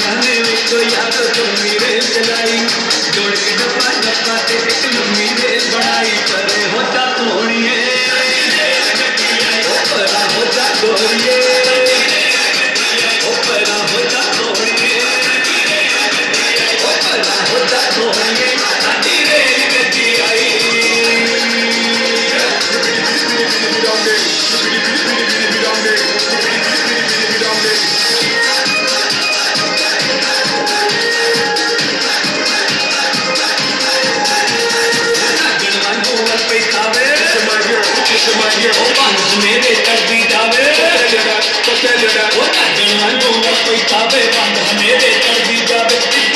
में याद तो मेरे चलाई जोड़ के डब्बा डब्बा ते एक लंबी रेस मेरे तड़पी जावे वो नाचन वालों कोई खावे बंद मेरे तड़पी जावे।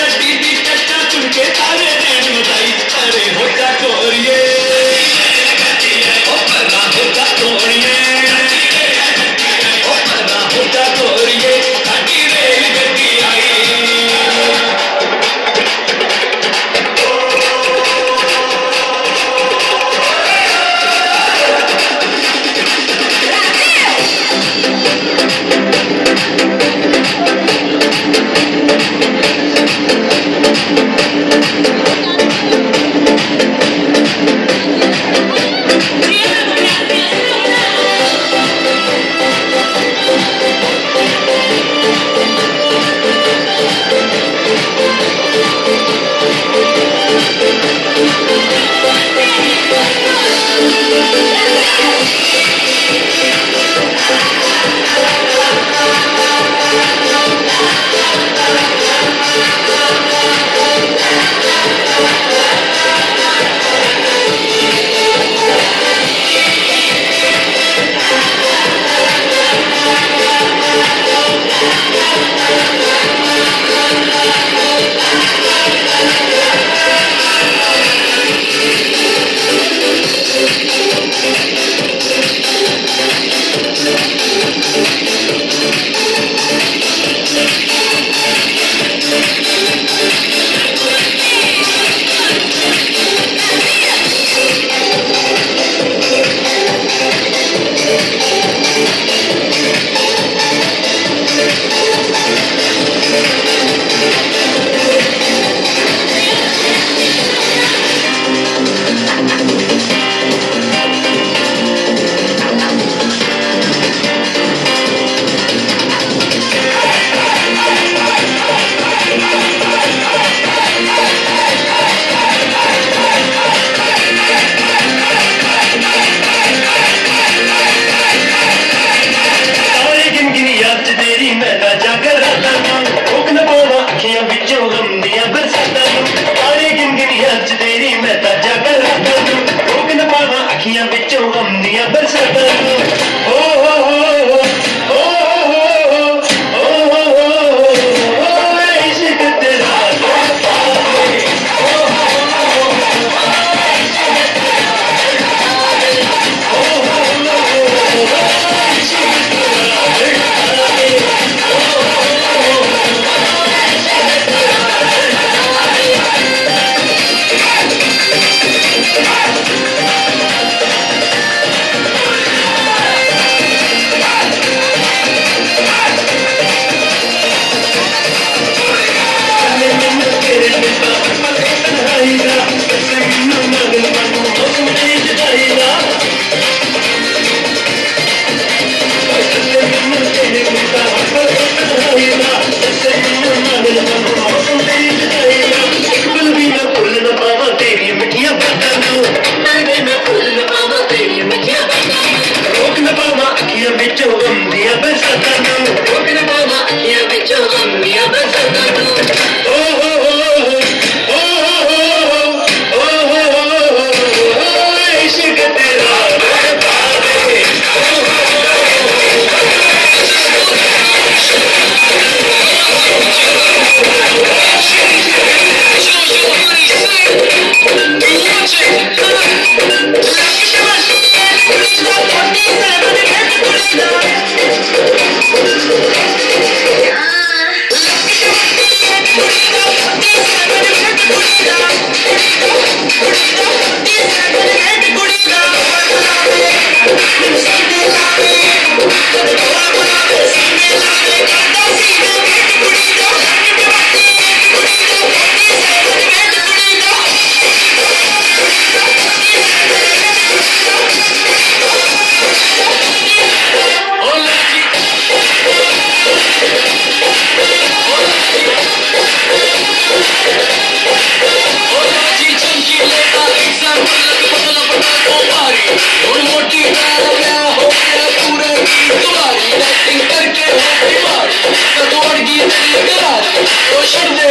Shit,